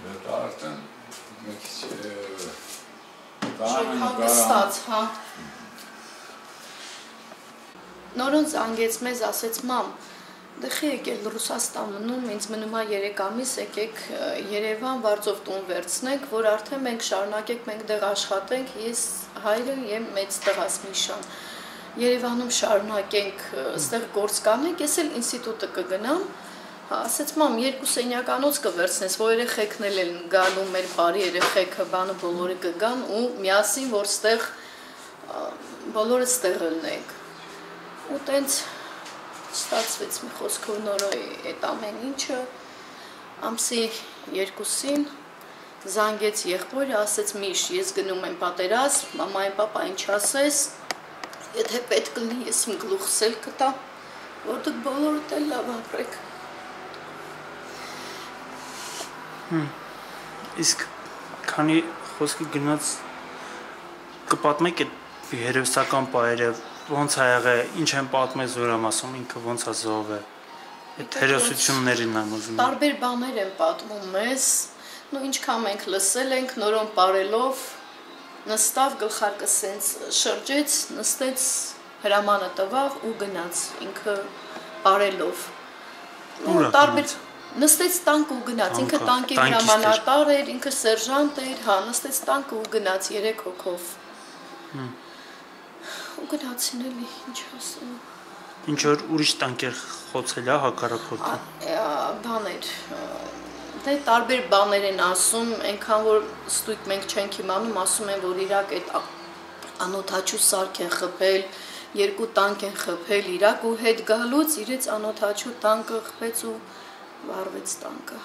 Դա արդեն մի քիչ Շոկ հանգստած, հա։ Նորոն զանգեց մեզ, ասեց մամ, դխի եկել Ռուսաստան մնում, ինձ մնում է 3 ամիս, եկեք Երևան վարձով տուն վերցնենք, որ արդեն մենք շարունակենք, մենք դեղ աշխատենք, ես հայրը եմ մեծ տղաս Միշան։ Երևանում շարունակենք, այստեղ գործ կանենք, ես էլ ինստիտուտը կգնամ, ասեց մամ, երկու սենյականոց կվերցնես, որ երեխեքն էլ են գալու, մեր բարի երեխեքը, բանը բոլորը կգան ու միասին որ ստեղ բոլորը ստեղ ելնենք ու տենց ստացվեց մի խոսքով նորոյ այդ ամեն ինչը ամսի երկուսին զանգեց եղբորը, ասեց միշ, ես գնում եմ պատերազմ, մամային պապա ինչ ասես, եթե պետք լինի ես իմ գլուխս էլ կտա, որ դուք բոլորդ էլ լավ ապրեք։ Իսկ քանի խոսքը գնաց կպատմեք այդ երևսական պայերը ոնց ա եղել, ինչ են պատմել զորամասում, ինքը ոնց է զոհվել։ Այդ հերոսություններին եմ ուզում։ Տարբեր բաներ են պատմում մեզ, նու ինչքան մենք լսել ենք նորոն parելով նստավ գլխարկը սենց շրջեց, նստեց հրամանը տվավ ու գնաց ինքը parելով։ Ուր տարբեր նստեց տանկ ու գնաց, ինքը տանկի հրամանատար էր, ինքը սերժանտ էր, հա, նստեց տանկ ու գնաց 3 հոգով։ ու գնացին էլի, ինչ ասեմ։ Ինչ որ ուրիշ տանկեր խոցել է հակառակորդը։ Բաներ դե տարբեր բաներ են ասում, այնքան որ ստույգ մենք չենք իմանում, ասում են որ Իրաք այդ անոթաչու սարք են խփել, երկու տանկ են խփել Իրաք ու հետ գալուց իրենց անոթաչու տանկը խփեց ու վառվեց տանկը։